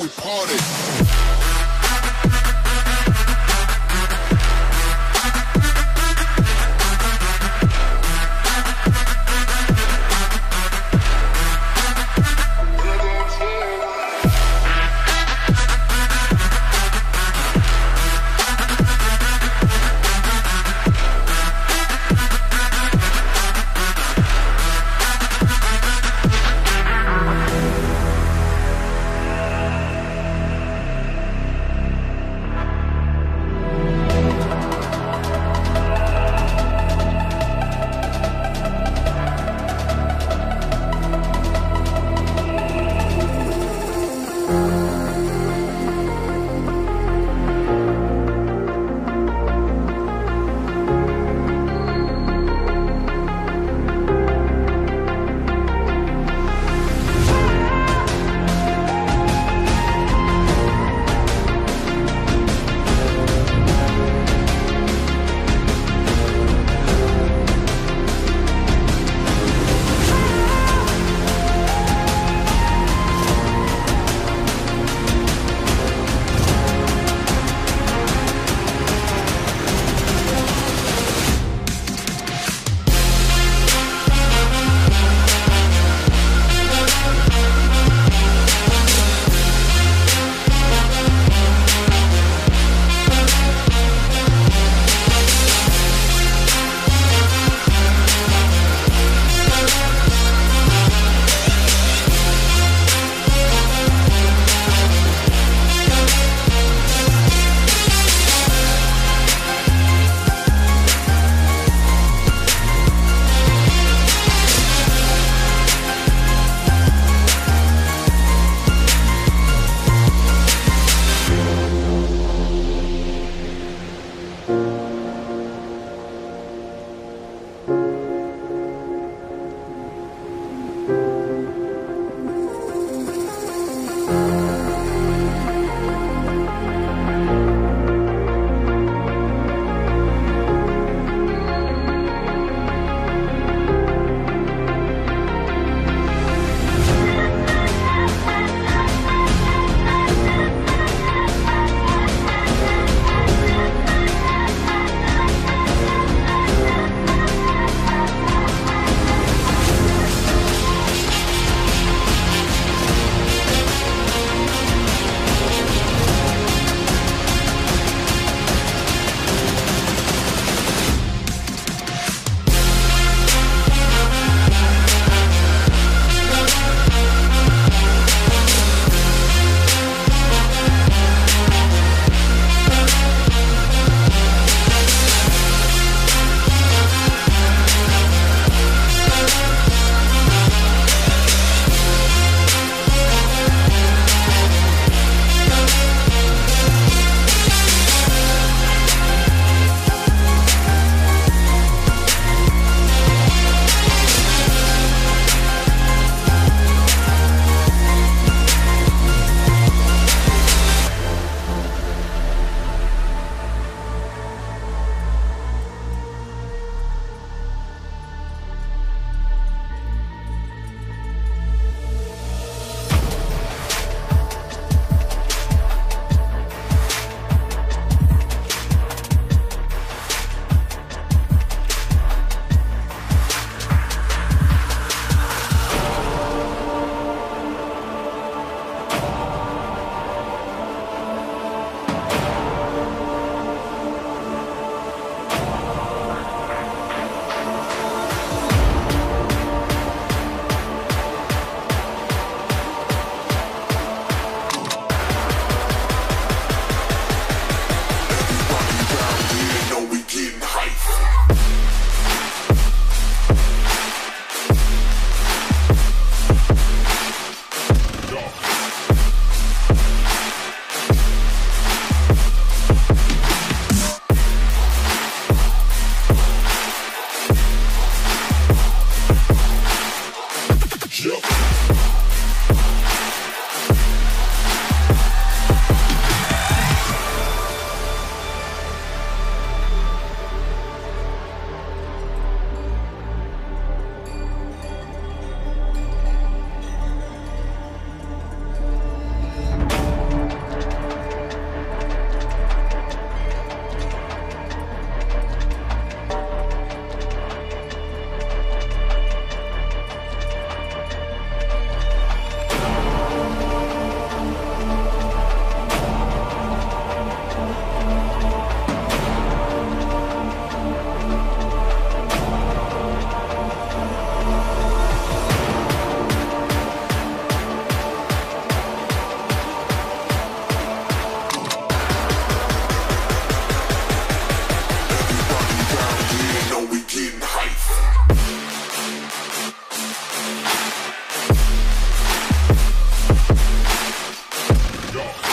we party. Shut